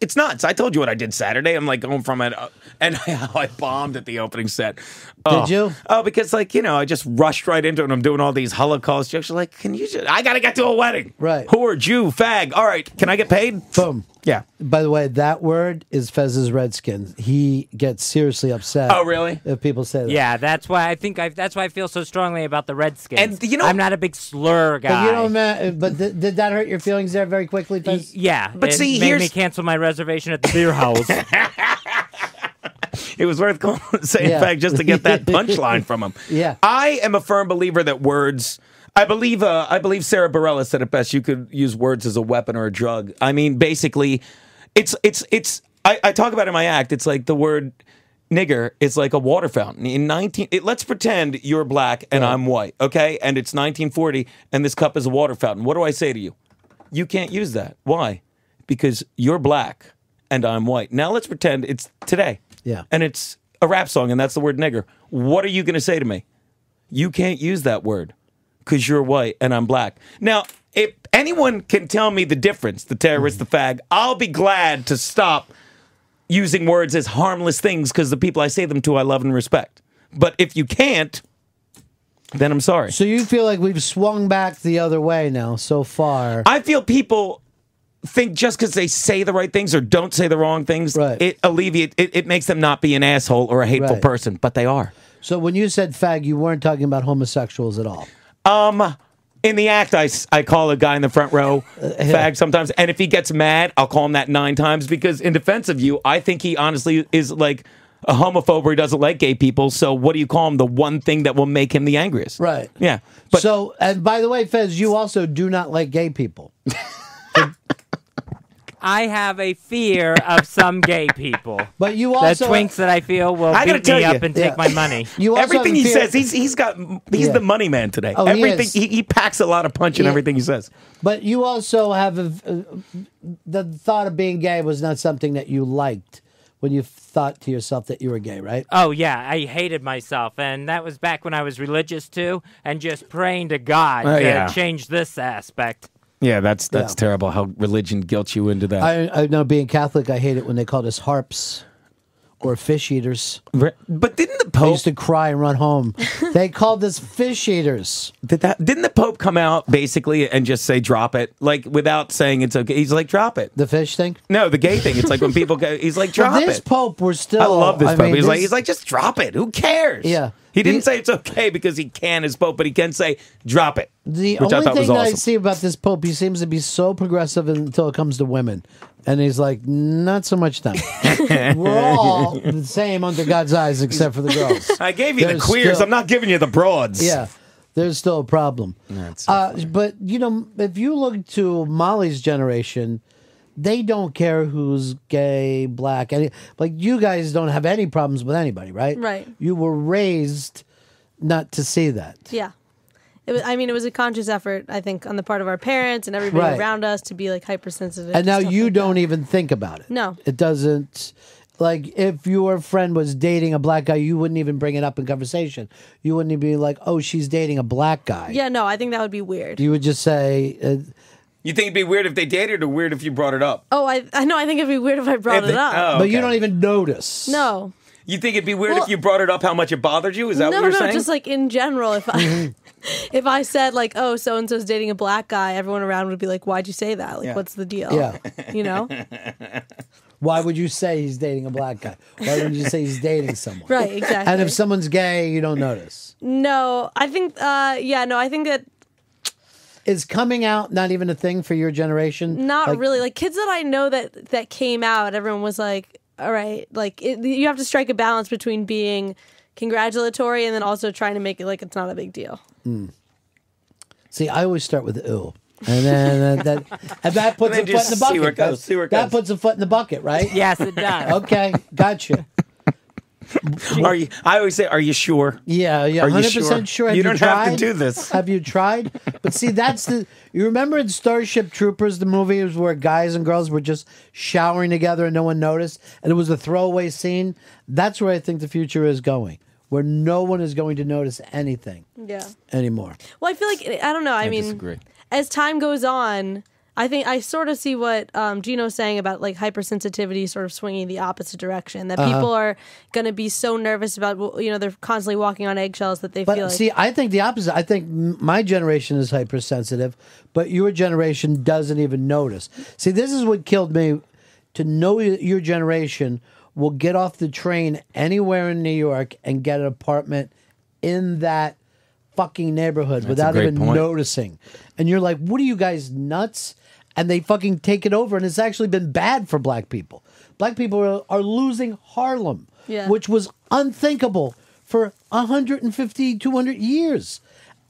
it's nuts. I told you what I did Saturday. I'm like going from it, uh, and how I bombed at the opening set. Oh. Did you? Oh, because like you know, I just rushed right into it. and I'm doing all these Holocaust jokes. You're like, can you? just I gotta get to a wedding. Right. Whore, Jew, fag. All right. Can I get paid? Boom. Yeah. By the way, that word is Fez's Redskin. He gets seriously upset. Oh, really? If people say that. Yeah, that's why I think I. That's why I feel so strongly about the Redskins. And, you know- I'm not a big slur guy. But you know, man, but th- did that hurt your feelings there very quickly, Y- Fez? yeah, But it see, made here's- me cancel my reservation at the beer house. It was worth calling, saying Yeah. fag just to get that punchline from him. Yeah. I am a firm believer that words. I believe. Uh, I believe Sara Bareilles said it best. You could use words as a weapon or a drug. I mean, basically, it's it's it's. I, I talk about it in my act. It's like the word nigger is like a water fountain. In 19, it, let's pretend you're black and I'm white, okay? And it's 1940 and this cup is a water fountain. What do I say to you? You can't use that. Why? Because you're black and I'm white. Now let's pretend it's today. Yeah. And it's a rap song and that's the word nigger. What are you going to say to me? You can't use that word because you're white and I'm black. Now, if anyone can tell me the difference, the terrorist, mm-hmm. the fag, I'll be glad to stop using words as harmless things because the people I say them to I love and respect. But if you can't, then I'm sorry. So you feel like we've swung back the other way now so far? I feel people think just because they say the right things or don't say the wrong things, Right. it alleviate it, it makes them not be an asshole or a hateful Right. person, but they are. So when you said fag, you weren't talking about homosexuals at all. Um, in the act, I, I call a guy in the front row fag sometimes, and if he gets mad, I'll call him that nine times because, in defense of you, I think he honestly is like a homophobe or he doesn't like gay people. So, what do you call him? The one thing that will make him the angriest, Right. Yeah, but so, and by the way, Fez, you also do not like gay people. I have a fear of some gay people. But you also The also twinks that I feel will I gotta beat me tell up you, and take my money. You also everything he says, he's he's got he's Yeah. the money man today. Oh, he everything is. he, he packs a lot of punch in Yeah. everything he says. But you also have a, uh, the thought of being gay was not something that you liked when you thought to yourself that you were gay, right? Oh yeah, I hated myself, and that was back when I was religious too, and just praying to God Oh, to yeah. change this aspect. Yeah, that's that's Yeah. terrible. How religion guilt you into that. I, I know being Catholic, I hate it when they called us harps or fish eaters. but didn't the I Pope used to cry and run home. they called us fish eaters. Did that? Didn't the Pope come out basically and just say drop it, like without saying it's okay? He's like drop it. The fish thing. No, the gay thing. It's like when people go. He's like drop But this it. Pope, we're still. I love this I Pope. mean, he's like he's like just drop it. Who cares? Yeah. He didn't The- say it's okay because he can as Pope, but he can say drop it. The which I only thought thing was that I see about this Pope, he seems to be so progressive until it comes to women. And he's like, not so much them. We're all the same under God's eyes except for the girls. I gave you There's the queers. still- I'm not giving you the broads. Yeah, there's still a problem. uh, but, you know, if you look to Molly's generation, they don't care who's gay, black, any like you guys don't have any problems with anybody, right? Right. You were raised not to see that. Yeah. It was, I mean, it was a conscious effort, I think, on the part of our parents and everybody Right. around us to be like hypersensitive. and to now stuff you like don't even think about it. No. it doesn't. Like if your friend was dating a black guy, you wouldn't even bring it up in conversation. You wouldn't even be like, "Oh, she's dating a black guy." Yeah, no, I think that would be weird. You would just say, uh, You think it'd be weird if they dated, or weird if you brought it up? Oh, I I know. I think it'd be weird if I brought If it they- up. oh, but you don't even notice. No, You think it'd be weird Well- if you brought it up how much it bothered you? Is that no, what you're saying? no. saying? Just like in general, if I if I said like, oh, so and so's dating a black guy, everyone around would be like, why'd you say that? Like, Yeah. what's the deal? Yeah. you know, Why would you say he's dating a black guy? Why wouldn't you say he's dating someone? right? Exactly. And if someone's gay, you don't notice. no, I think, uh, yeah, no, I think that Is coming out not even a thing for your generation? not Like, really. Like kids that I know that that came out, everyone was like, all right, like it, you have to strike a balance between being congratulatory and then also trying to make it like it's not a big deal. See, I always start with ew. And then uh, that and that puts And a foot in the bucket. see where it goes, see where it that goes. puts a foot in the bucket, right? Yes, it does. Okay, gotcha. are you? I always say, are you sure? Yeah, yeah, Are you hundred sure? percent sure. Have You don't have to tried? do this. Have you tried? But see, that's the. You remember in Starship Troopers, the movie was where guys and girls were just showering together and no one noticed, and it was a throwaway scene. That's where I think the future is going, where no one is going to notice anything Yeah. anymore. Well, I feel like I don't know. I, mean, disagree. as time goes on, I think I sort of see what um, Geno's saying about like hypersensitivity sort of swinging the opposite direction. That Uh-huh. people are going to be so nervous about, you know, they're constantly walking on eggshells that they But feel like. see, I think the opposite. I think my generation is hypersensitive, but your generation doesn't even notice. See, this is what killed me. To know your generation will get off the train anywhere in New York and get an apartment in that fucking neighborhood without even point. noticing. And you're like, what are you guys nuts? And they fucking take it over, and it's actually been bad for black people. Black people are, are losing Harlem, Yeah. which was unthinkable for 150, 200 years.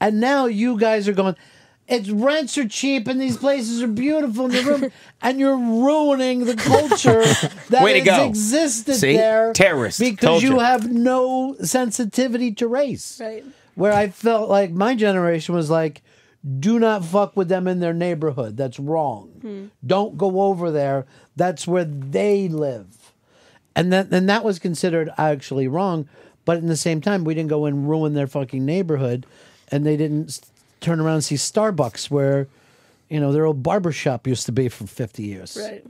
And now you guys are going, it's rents are cheap and these places are beautiful in the room, and you're ruining the culture that Way to has go. existed See? there. Terrorist. Because Told you you. have no sensitivity to race. Right. Where I felt like my generation was like, do not fuck with them in their neighborhood. That's wrong. Don't go over there. That's where they live. And that and that was considered actually wrong. But at the same time, we didn't go and ruin their fucking neighborhood, and they didn't turn around and see Starbucks where, you know, their old barber shop used to be for fifty years. right.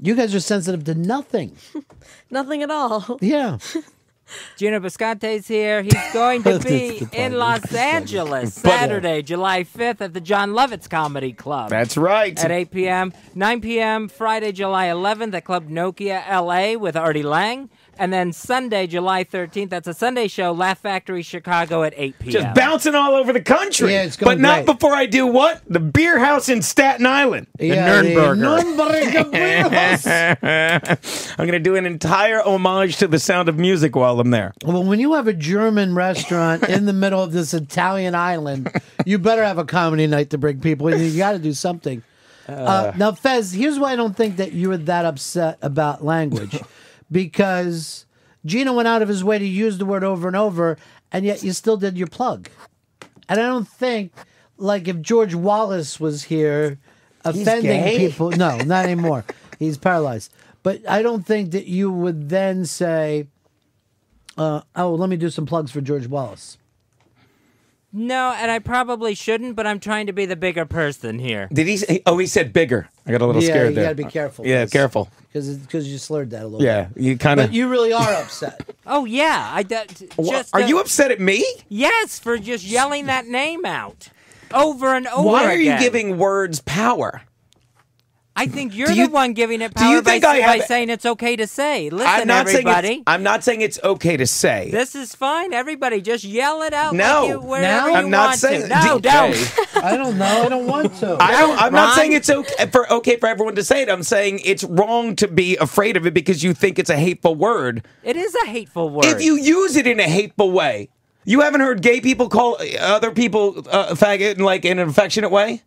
You guys are sensitive to nothing. Nothing at all. Yeah. Geno Bisconte's here. He's going to be in Los Angeles Saturday, July 5th at the Jon Lovitz Comedy Club. That's right. at 8 p.m. 9 p.m. Friday, July 11th at Club Nokia LA with Artie Lange. And then Sunday, July 13th, that's a Sunday show, Laugh Factory Chicago at 8 p.m. Just bouncing all over the country. Yeah, it's but going not great. before I do what? The beer house in Staten Island. The yeah, Nürnberger. Nürnberger Beer House. I'm going to do an entire homage to the sound of music while I'm there. Well, when you have a German restaurant in the middle of this Italian island, you better have a comedy night to bring people in. You got to do something. Uh, now, Fez, here's why I don't think that you were that upset about language, because Geno went out of his way to use the word over and over, and yet you still did your plug. And I don't think, like, if George Wallace was here offending people, no, not anymore. He's paralyzed. But I don't think that you would then say, uh, oh, let me do some plugs for George Wallace. No, and I probably shouldn't, but I'm trying to be the bigger person here. Did he say? Oh, he said bigger. I got a little yeah, scared you there. got to be careful. Yeah, careful. Because because you slurred that a little Yeah, bit. you kind of. you really are upset. Oh, yeah. I d- just, Are uh, you upset at me? Yes, for just yelling that name out over and over Why are you giving words power? I think you're you- the one giving it do you power by, think I by saying it's okay to say. Listen, I'm not everybody. saying it's, I'm not saying it's okay to say. This is fine. Everybody, just yell it out. No. like you, wherever Now? I'm not want saying to. No, DJ. don't. I don't know. I don't want to. I don't, I'm not saying it's okay for okay for everyone to say it. I'm saying it's wrong to be afraid of it because you think it's a hateful word. It is a hateful word. If you use it in a hateful way, you haven't heard gay people call other people uh, faggot in like in an affectionate way.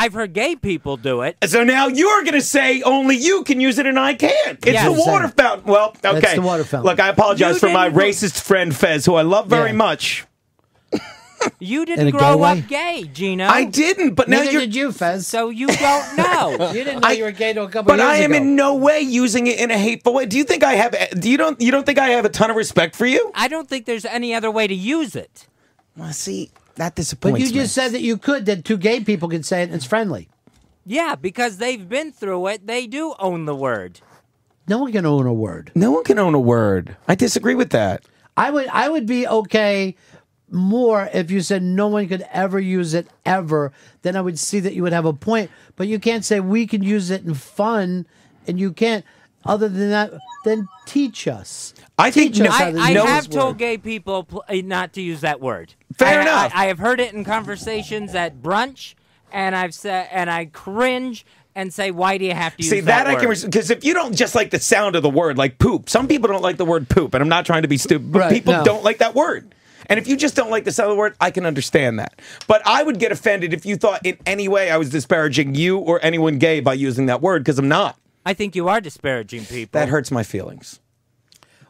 I've heard gay people do it. So now you're going to say only you can use it and I can't. It's Yes. the water fountain. Well, okay. the water fountain. Look, I apologize You for my didn't- racist friend Fez, who I love very Yeah. much. You didn't a gay grow up gay, Geno. I didn't, but now Neither you're. did you, Fez. So you don't know. you didn't know I- you were gay till a couple But years I am ago. in no way using it in a hateful way. Do you think I have? Do you don't? You don't think I have a ton of respect for you? I don't think there's any other way to use it. Well, see, that disappoints But you me. just said that you could, that two gay people could say it and it's friendly. Yeah, because they've been through it. They do own the word. No one can own a word. no one can own a word. I disagree with that. I would I would be okay more if you said no one could ever use it ever. Then I would see that you would have a point. But you can't say we can use it in fun, and you can't. Other than that, then teach us. I Teach no- us how I, to I use have told word. gay people pl- uh, not to use that word. Fair I- enough. I, I have heard it in conversations at brunch, and I've said, and I cringe and say, "Why do you have to use that? See that?" that, I can word?" because if you don't just like the sound of the word, like poop. Some people don't like the word poop, and I'm not trying to be stupid, but Right, people no. don't like that word. And if you just don't like the sound of the word, I can understand that. But I would get offended if you thought in any way I was disparaging you or anyone gay by using that word because I'm not. I think you are disparaging people. That hurts my feelings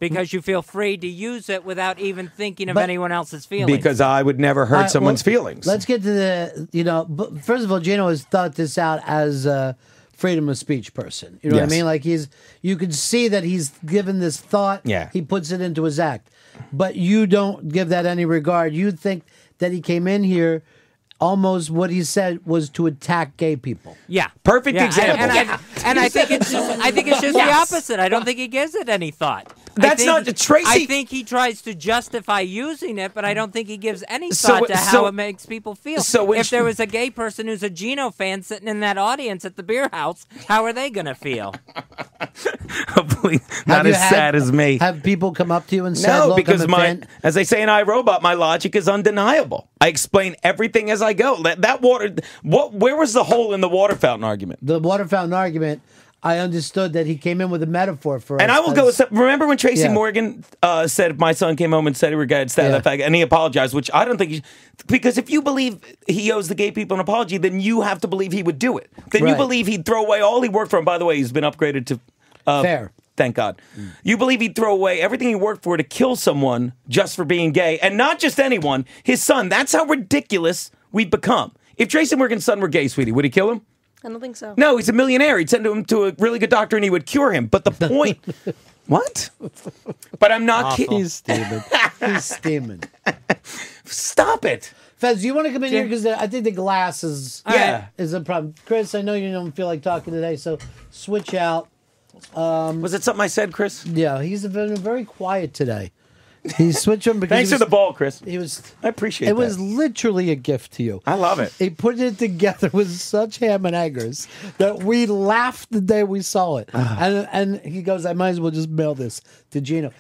because you feel free to use it without even thinking of But- anyone else's feelings. because I would never hurt All right, someone's well, feelings. Let's get to the you know. But first of all, Geno has thought this out as a freedom of speech person. You know what I mean? Like he's you can see that he's given this thought. Yeah. He puts it into his act, but you don't give that any regard. You think that he came in here almost what he said was to attack gay people. Yeah, Perfect Yeah, and- example. And, Yeah. I, and I think it's just, I think it's just the opposite. I don't think he gives it any thought. I That's think- not- Tracy- I think he tries to justify using it, but I don't think he gives any So- thought to how so- it makes people feel. so if sh- there was a gay person who's a Geno fan sitting in that audience at the beer house, how are they going to feel? Hopefully, not as had- sad as me. Have people come up to you and said, No, "Look, because I'm a my, fan." as they say in I, Robot, my logic is undeniable. I explain everything as I go. That, that water, what? Where was the hole in the water fountain argument? the water fountain argument, I understood that he came in with a metaphor for And us I will go. step- Remember when Tracy Yeah. Morgan uh, said my son came home and said he regretted stab Yeah. that fag, and he apologized, which I don't think. He, because if you believe he owes the gay people an apology, then you have to believe he would do it. Then you believe he'd throw away all he worked for. And by the way, he's been upgraded to uh, Fair. Thank God. You believe he'd throw away everything he worked for to kill someone just for being gay, and not just anyone, his son. That's how ridiculous we've become. If Tracy Morgan's son were gay, sweetie, would he kill him? I don't think so. No, he's a millionaire. He'd send him to a really good doctor and he would cure him. But the point, what? But I'm not kidding. He's steaming. He's steaming. Stop it. Fez, you want to come in here because I think the glass is Yeah. is a problem. Chris, I know you don't feel like talking today, so switch out. Was it something I said, Chris? Yeah, he's been very quiet today. He switched him because Thanks he for the ball, Chris. he was. I appreciate It that. was literally a gift to you. I love it. He put it together with such ham and eggers that we laughed the day we saw it. Ah. and and he goes, I might as well just mail this to Geno.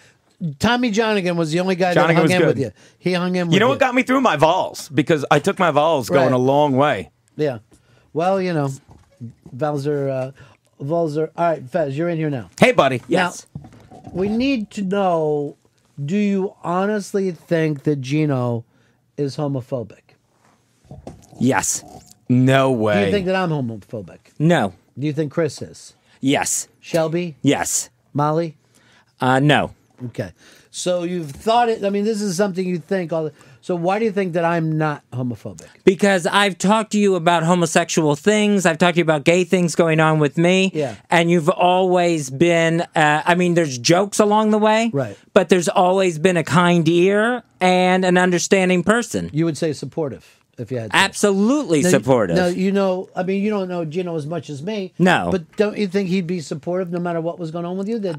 Tommy Johnagin was the only guy that Johnagin hung was in good. with you. He hung in with You know you. what got me through my vols? Because I took my vols going a long way. Yeah. Well, you know, vowels are, uh, are. All right, Fez, you're in here now. Hey, buddy. Yes. We need to know do you honestly think that Geno is homophobic? Yes. No way. Do you think that I'm homophobic? No. Do you think Chris is? Yes. Shelby? Yes. Molly? Uh, no. Okay. So you've thought it. I mean, this is something you think all the. So why do you think that I'm not homophobic? Because I've talked to you about homosexual things. I've talked to you about gay things going on with me. Yeah. And you've always been, uh, I mean, there's jokes along the way. Right. But there's always been a kind ear and an understanding person. You would say supportive if you had to. Absolutely Now, supportive. No, you know, I mean, you don't know Geno as much as me. No. But don't you think he'd be supportive no matter what was going on with you? That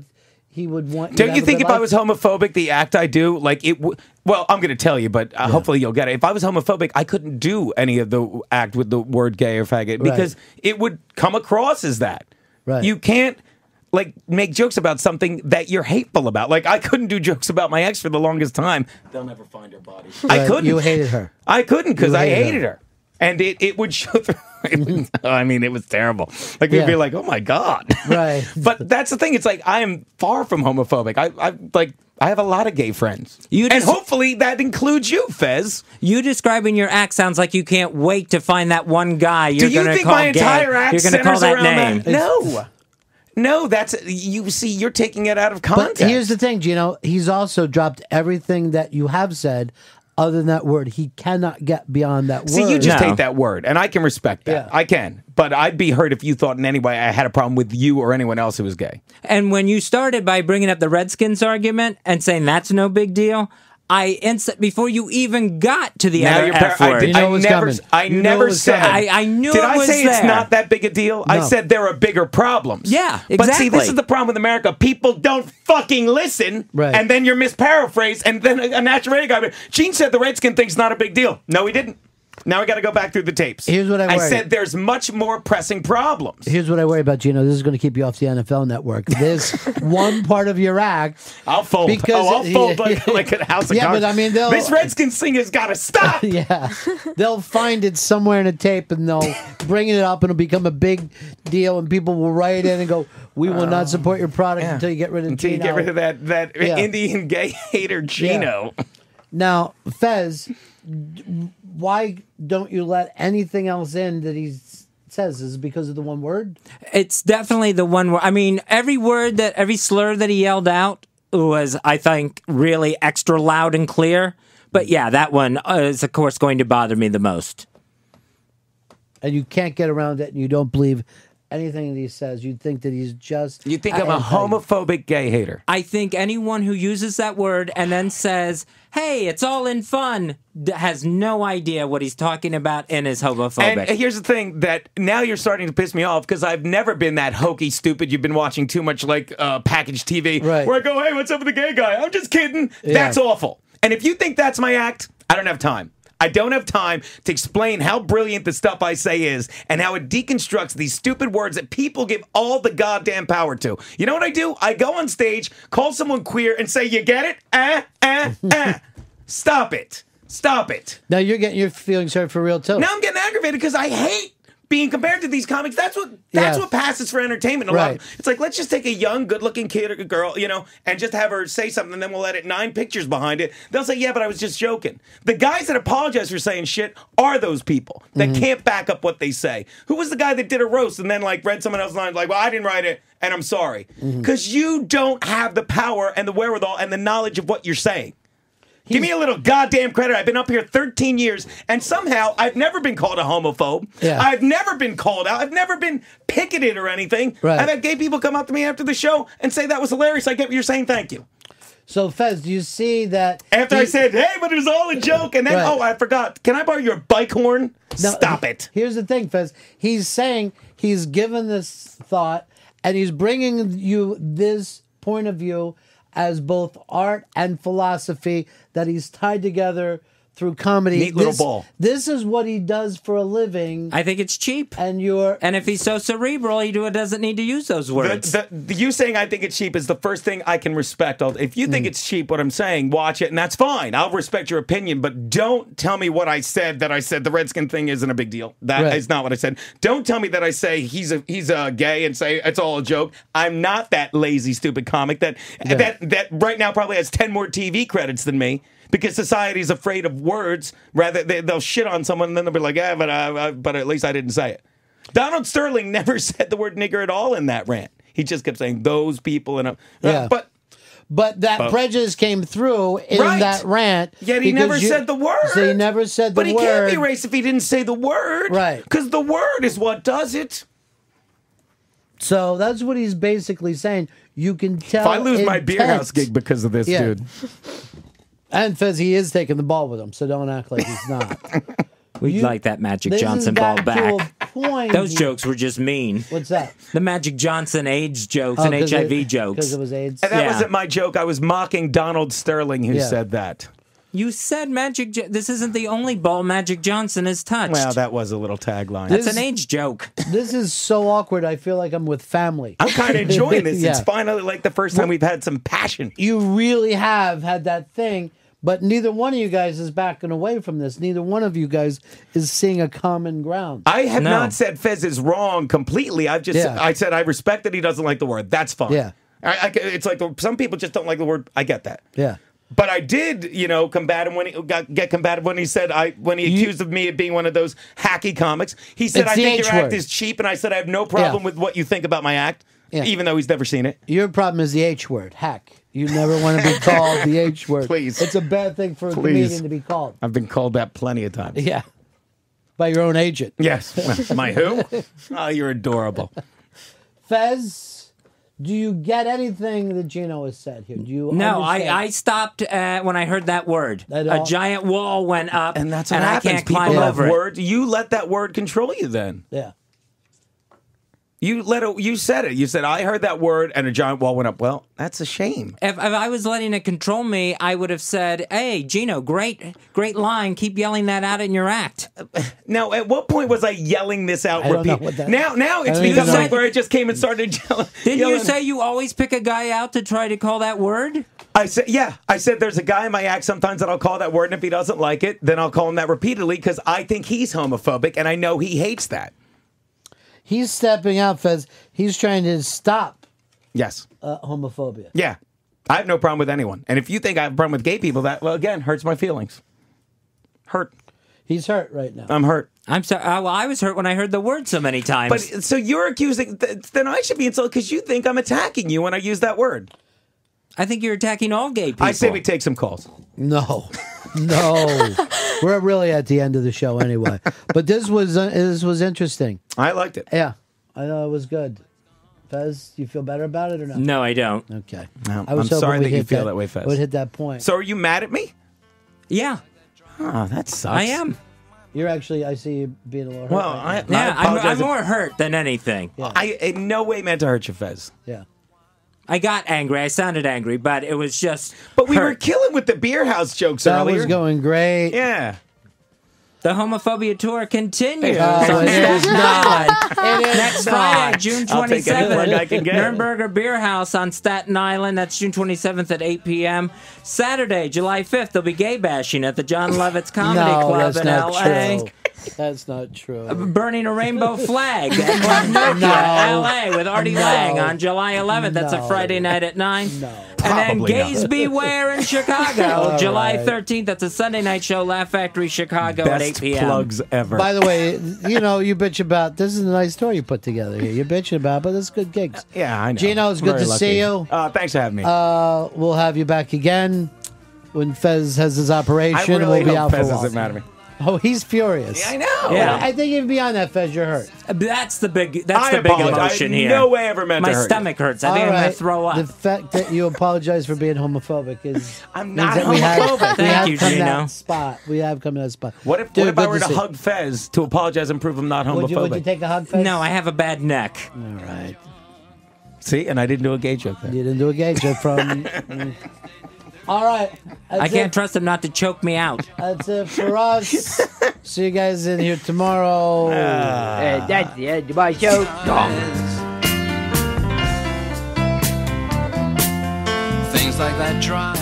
he would want. Don't you think good if I was homophobic, the act I do, like it? W- well, I'm going to tell you, but uh, hopefully you'll get it. If I was homophobic, I couldn't do any of the act with the word gay or faggot because it would come across as that. Right. You can't like make jokes about something that you're hateful about. Like I couldn't do jokes about my ex for the longest time. They'll never find her body. I couldn't. you hated her. I couldn't because I hated hated her. her. And it, it would show through. I mean, it was terrible. Like, we'd Yeah. be like, oh my God. Right. but that's the thing. It's like, I am far from homophobic. I, I like, I have a lot of gay friends. You and hopefully that includes you, Fez. you describing your act sounds like you can't wait to find that one guy you're Do you going to think call my gay. entire act You're gonna call centers that around name. that? No. No, that's, you see, you're taking it out of context. But here's the thing, Geno. He's also dropped everything that you have said, other than that word. He cannot get beyond that word. See, you just No. hate that word, and I can respect that. Yeah. I can. But I'd be hurt if you thought in any way I had a problem with you or anyone else who was gay. And when you started by bringing up the Redskins argument and saying that's no big deal, I instant before you even got to the Now other you're F par- I, did, You know I was never, coming. I You never it was said. I- I knew Did it I was say it's not that big a deal? I said there are bigger problems. Yeah, exactly. But see, this is the problem with America. People don't fucking listen, Right. and then you're misparaphrased, and then a, a national radio guy. Gene said the Redskin thing's not a big deal. No, he didn't. Now we got to go back through the tapes. Here's what I I worry. said. There's much more pressing problems. Here's what I worry about, Geno. This is going to keep you off the NFL network. This one part of your act. I'll fold. Oh, because- oh, I'll fold like, like a house of Yeah, cards. but I mean, they'll- this Redskins thing has got to stop. Yeah, they'll find it somewhere in a tape and they'll bring it up and it'll become a big deal and people will write in and go, "We will not oh, support your product Yeah. until you get rid of Until you get rid of that that Yeah. Indian gay hater Geno. Now, Fez, why don't you let anything else in that he says? Is it because of the one word? it's definitely the one word. I mean every word that every slur that he yelled out was I think really extra loud and clear. But yeah, that one uh, is of course going to bother me the most. And you can't get around it, and you don't believe anything that he says, you'd think that he's just. You think I'm a homophobic gay hater? I think anyone who uses that word and then says, "Hey, it's all in fun," has no idea what he's talking about and is homophobic. And here's the thing that now you're starting to piss me off because I've never been that hokey stupid. You've been watching too much like uh, package TV Right. where I go, hey, what's up with the gay guy? I'm just kidding. That's awful. And if you think that's my act, I don't have time. I don't have time to explain how brilliant the stuff I say is and how it deconstructs these stupid words that people give all the goddamn power to. You know what I do? I go on stage, call someone queer, and say, You get it? Eh, eh, eh. Stop it. Stop it. Now you're getting you're feeling sorry for real too. Now I'm getting aggravated because I hate being compared to these comics. That's what that's Yeah. what passes for entertainment. A lot. It's like let's just take a young, good-looking kid or girl, you know, and just have her say something, and then we'll edit nine pictures behind it. They'll say, "Yeah, but I was just joking." The guys that apologize for saying shit are those people that Mm-hmm. can't back up what they say. Who was the guy that did a roast and then like read someone else's line, like, "Well, I didn't write it." And I'm sorry. Mm-hmm. Because you don't have the power and the wherewithal and the knowledge of what you're saying. Give me a little goddamn credit. I've been up here 13 years, and somehow I've never been called a homophobe. Yeah. I've never been called out. I've never been picketed or anything. Right. I've had gay people come up to me after the show and say that was hilarious. I get what you're saying. Thank you. So Fez, do you see that After I said, hey, but it was all a joke, and then, Right. oh, I forgot. Can I borrow your bike horn? No, Stop it. Here's the thing, Fez. He's saying he's given this thought and he's bringing you this point of view as both art and philosophy that he's tied together through comedy. Neat little this, ball. This is what he does for a living, I think it's cheap. and you're And if he's so cerebral, he doesn't need to use those words. The, the, the- you saying I think it's cheap is the first thing I can respect. I'll, if you think mm. it's cheap, what I'm saying, watch it, and that's fine. I'll respect your opinion, but don't tell me what I said. That I said the redskin thing isn't a big deal. That is Right. not what I said. Don't tell me that I say he's a he's a gay and say it's all a joke. I'm not that lazy, stupid comic that that that right now probably has ten more TV credits than me. Because society's afraid of words, rather they, they'll shit on someone and then they'll be like, "Yeah, but I, I, but at least I didn't say it." Donald Sterling never said the word nigger at all in that rant. He just kept saying those people and uh, Yeah. but but that prejudice came through in Right. that rant. yet he never you- said the word. So he never said the but he can't be racist if he didn't say the word, Right. Because the word is what does it. So that's what he's basically saying. You can tell. If I lose my beer intent. house gig because of this, Yeah. dude, And Fez, he is taking the ball with him, so don't act like he's not. We'd you- like that Magic Johnson ball back. To a point. Those jokes were just mean. What's that? The Magic Johnson AIDS jokes Oh, and 'cause HIV it- jokes. Because it was AIDS. and that Yeah. wasn't my joke. I was mocking Donald Sterling who Yeah. said that. You said Magic. Jo- this isn't the only ball Magic Johnson has touched. Well, that was a little tagline. That's This- an age joke. This is so awkward. I feel like I'm with family. I'm kind of enjoying this. It's finally like the first time we've had some passion. You really have had that thing, but neither one of you guys is backing away from this. Neither one of you guys is seeing a common ground. I have No. not said Fez is wrong completely. I've just Yeah. I said I respect that he doesn't like the word. That's fine. Yeah. I, I- it's like the, some people just don't like the word. I get that. yeah. But I did, you know, combat him when he got get combative when he said I when he accused of me of being one of those hacky comics. He said It's I the think H your act is cheap, and I said I have no problem Yeah. with what you think about my act, Yeah. even though he's never seen it. Your problem is the H word, hack. You never want to be called the H word. Please. It's a bad thing for a Please. comedian to be called. I've been called that plenty of times. Yeah. By your own agent. Yes, my who? Oh, you're adorable. Fez, do you get anything that Geno has said here? Do you No, I, understand? I stopped uh, when I heard that word. That a all- giant wall went up, And that's what and I can't People climb have over it. words. You let that word control you. Then Yeah. You let it. You said it. You said I heard that word, and a giant wall went up. Well, that's a shame. If, if I was letting it control me, I would have said, "Hey, Geno, great, great line. Keep yelling that out in your act." Now, at what point was I yelling this out? I don't know repeat- what that- now, now it's I become like where I just came and started yelling. Didn't yelling. you say you always pick a guy out to try to call that word? I said, yeah. I said there's a guy in my act sometimes that I'll call that word, and if he doesn't like it, then I'll call him that repeatedly because I think he's homophobic, and I know he hates that. He's stepping out, Fez. He's trying to stop Yes. uh, homophobia. Yeah. I have no problem with anyone. And if you think I have a problem with gay people, that, well, again, hurts my feelings. Hurt. He's hurt right now. I'm hurt. I'm sorry. Uh, well, I was hurt when I heard the word so many times. But so you're accusing, th- then I should be insulted because you think I'm attacking you when I use that word. I think you're attacking all gay people. I say we take some calls. No, no. We're really at the end of the show anyway. But this was uh, this was interesting. I liked it. Yeah, I know it was good. Fez, you feel better about it or not? No, I don't. Okay. No, I was I'm hoping sorry we'd that you hit feel that way, Fez. Would hit that point. So are you mad at me? Yeah, Oh, that sucks. I am. You're actually, I see you being a little hurt. Well, right I, now. Yeah, I I'm, I'm apologize. more hurt than anything. I in no way meant to hurt you, Fez. yeah. I got angry. I sounded angry, but it was just. But we were killing with the beer house jokes That earlier. was going great. Yeah. The homophobia tour continues Oh, on it is not. It is Next not. Friday, June I'll take any 27th, plug I can get. Nürnberger Beer House on Staten Island. That's June 27th at 8 p.m. Saturday, July 5th, there'll be gay bashing at the Jon Lovitz Comedy no, Club that's in not L.A. true. That's not true. Burning a rainbow flag at Club Nokia, No. LA, with Artie No. Lang on July 11th. That's a No. Friday night at 9. No. And then Probably Gays not. Beware in Chicago, All July right. 13th. That's a Sunday night show, Laugh Factory Chicago at 8 Best p.m. plugs ever. By the way, you know, you bitch about this is a nice story you put together here. You're bitching about, but it's good gigs. yeah, I know. Geno, it's I'm good very to lucky. see you. Uh, thanks for having me. Uh, we'll have you back again when Fez has his I operation. really we'll be hope out Fez for a while. isn't mad at me. Oh, he's furious. Yeah, I know. Yeah. I think even beyond that, Fez, you're hurt. That's the big. That's I the big apologize. emotion I here. no way I ever meant My to hurt you. stomach hurts. I think All I'm gonna throw up. The fact that you apologize for being homophobic is I'm means not that we have, homophobic. we Thank have you, come to Geno. that spot. We have come to that spot. What if, Dude, what if I were to, see- hug Fez to apologize and prove I'm not homophobic? Would you, would you take a hug, Fez? no, I have a bad neck. All right. See, and I didn't do a gay joke there. You didn't do a gay joke from. All right. That's I can't It. trust him not to choke me out. That's it for us. See you guys in here tomorrow. Uh, that's the end of my show. Things like that drive